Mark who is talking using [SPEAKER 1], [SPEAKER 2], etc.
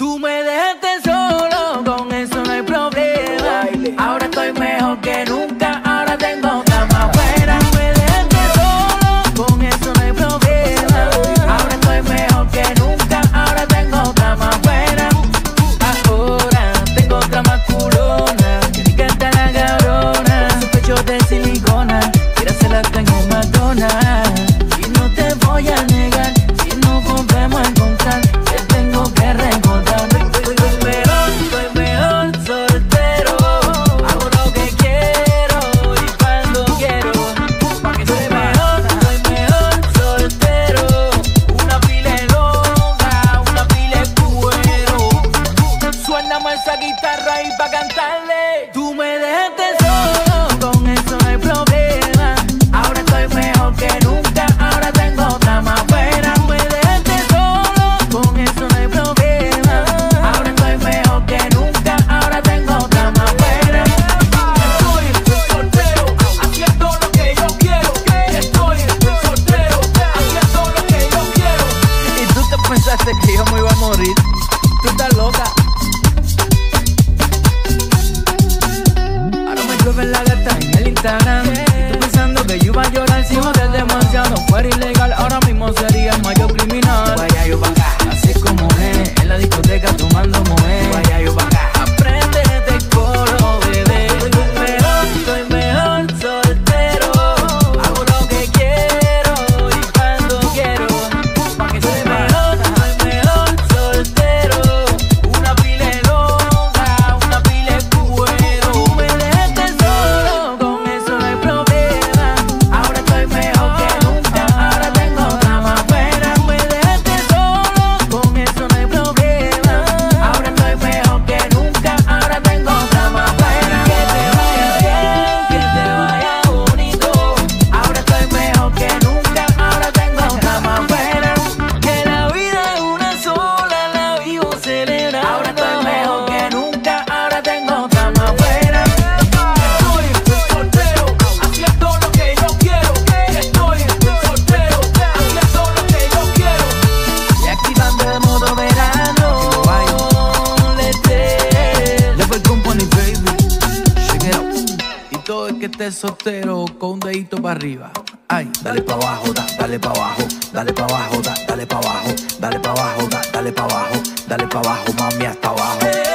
[SPEAKER 1] Tú me dejaste para cantarle. Tú me dejaste solo, con eso no hay problema. Ahora estoy mejor que nunca, ahora tengo otra más buena. Tú me dejaste solo, con eso no hay problema. Ahora estoy mejor que nunca, ahora tengo otra más buena.
[SPEAKER 2] Estoy, soltero, haciendo lo que yo quiero. Estoy, estoy soltero, haciendo lo que yo quiero.
[SPEAKER 1] Y tú te pensaste que yo me iba a morir. Tú estás loca. todo el que esté soltero con un dedito para arriba. Ay, dale pa' abajo, da, dale pa' abajo, dale pa' abajo, da, dale pa' abajo, dale pa' abajo, da, dale pa' abajo, dale pa' abajo, mami, hasta abajo.